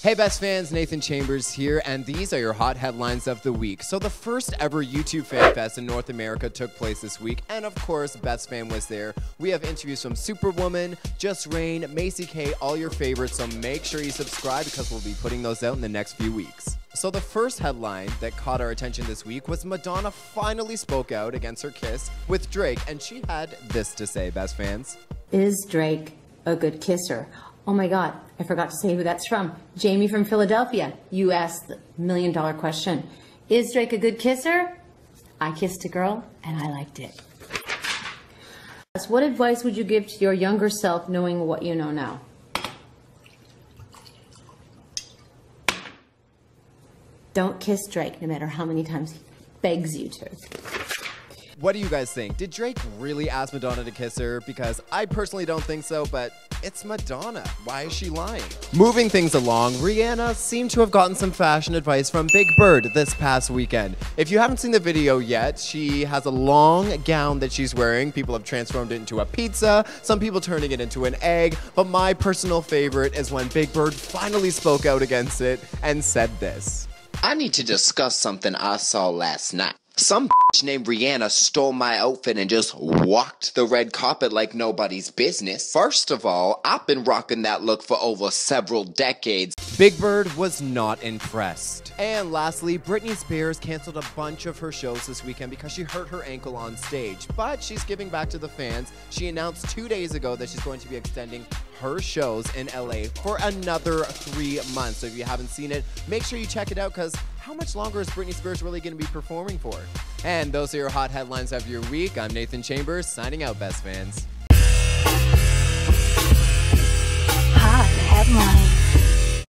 Hey best fans, Nathan Chambers here, and these are your hot headlines of the week. So the first ever YouTube Fan Fest in North America took place this week, and of course, Best Fan was there. We have interviews from Superwoman, Jus Reign, Macy K, all your favorites, so make sure you subscribe because we'll be putting those out in the next few weeks. So the first headline that caught our attention this week was Madonna finally spoke out against her kiss with Drake, and she had this to say, best fans. Is Drake a good kisser? Oh my God, I forgot to say who that's from. Jamie from Philadelphia. You asked the million dollar question. Is Drake a good kisser? I kissed a girl and I liked it. What advice would you give to your younger self knowing what you know now? Don't kiss Drake no matter how many times he begs you to. What do you guys think? Did Drake really ask Madonna to kiss her? Because I personally don't think so, but it's Madonna. Why is she lying? Moving things along, Rihanna seemed to have gotten some fashion advice from Big Bird this past weekend. If you haven't seen the video yet, she has a long gown that she's wearing. People have transformed it into a pizza, some people turning it into an egg, but my personal favorite is when Big Bird finally spoke out against it and said this. I need to discuss something I saw last night. Some bitch named Rihanna stole my outfit and just walked the red carpet like nobody's business. First of all, I've been rocking that look for over several decades. Big Bird was not impressed. And lastly, Britney Spears canceled a bunch of her shows this weekend because she hurt her ankle on stage. But she's giving back to the fans. She announced two days ago that she's going to be extending her shows in LA for another three months. So if you haven't seen it, make sure you check it out because how much longer is Britney Spears really going to be performing for? And those are your hot headlines of your week. I'm Nathan Chambers, signing out, best fans.